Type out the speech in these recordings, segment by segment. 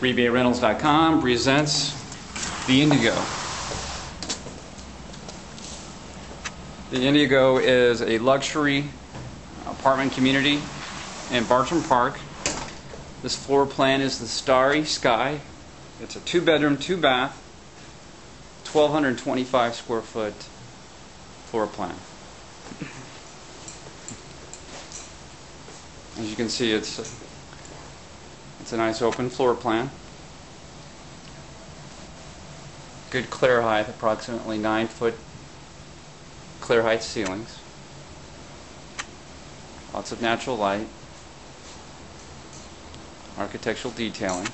RebateRentals.com presents the Indigo. The Indigo is a luxury apartment community in Bartram Park. This floor plan is the Starry Sky. It's a two bedroom, two bath, 1,225 square foot floor plan. As you can see, it's it's a nice open floor plan. Good clear height, approximately 9 foot clear height ceilings. Lots of natural light. Architectural detailing.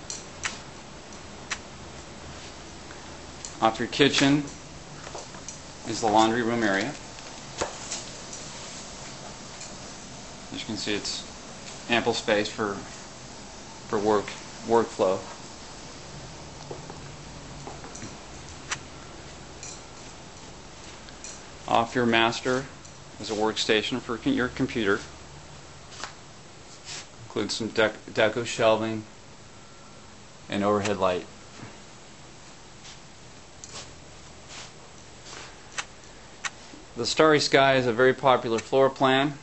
Off your kitchen is the laundry room area. As you can see, it's ample space for for work workflow. Off your master is a workstation for your computer. Includes some dec deco shelving and overhead light. The Starry Sky is a very popular floor plan.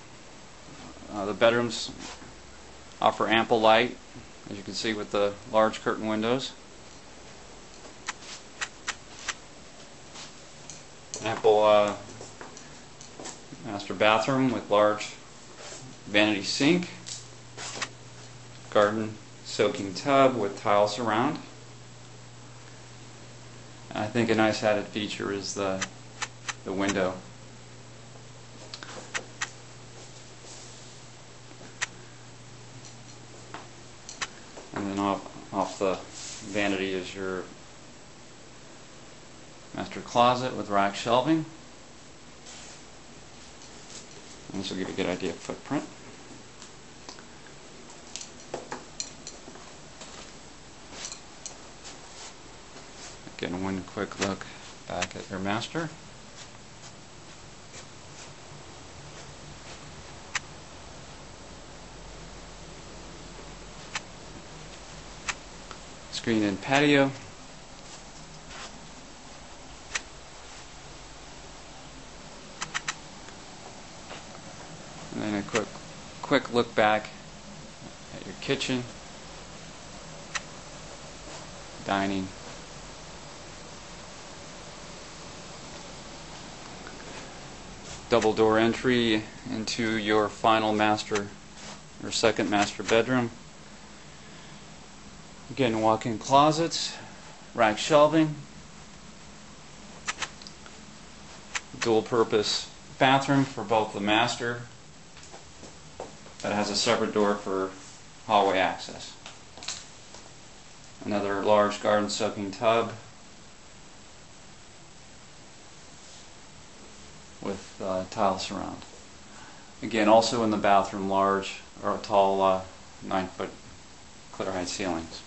Uh, the bedrooms offer ample light, as you can see with the large curtain windows. Ample uh, master bathroom with large vanity sink, garden soaking tub with tiles around. I think a nice added feature is the the window. And then off, off the vanity is your master closet with rack shelving. And this will give you a good idea of footprint. Again, one quick look back at your master. Screen and patio. And then a quick quick look back at your kitchen, dining. Double door entry into your final master, your second master bedroom. Again, walk-in closets, rack shelving, dual-purpose bathroom for both the master that has a separate door for hallway access. Another large garden soaking tub with uh, tile surround. Again, also in the bathroom, large or tall uh, nine foot clear height ceilings.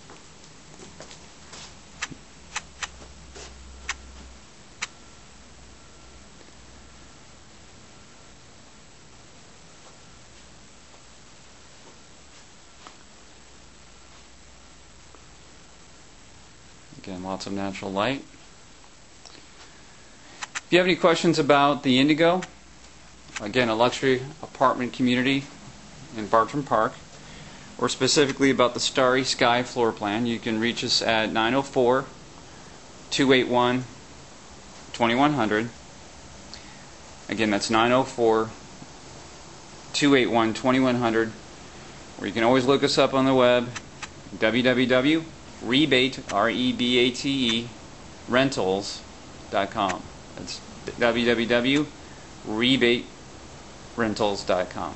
Again, lots of natural light. If you have any questions about the Indigo, again, a luxury apartment community in Bartram Park, or specifically about the Starry Sky floor plan, you can reach us at 904 281 2100. Again, that's 904 281 2100. Or you can always look us up on the web www rebate, R-E-B-A-T-E, rentals.com. That's www.rebaterentals.com.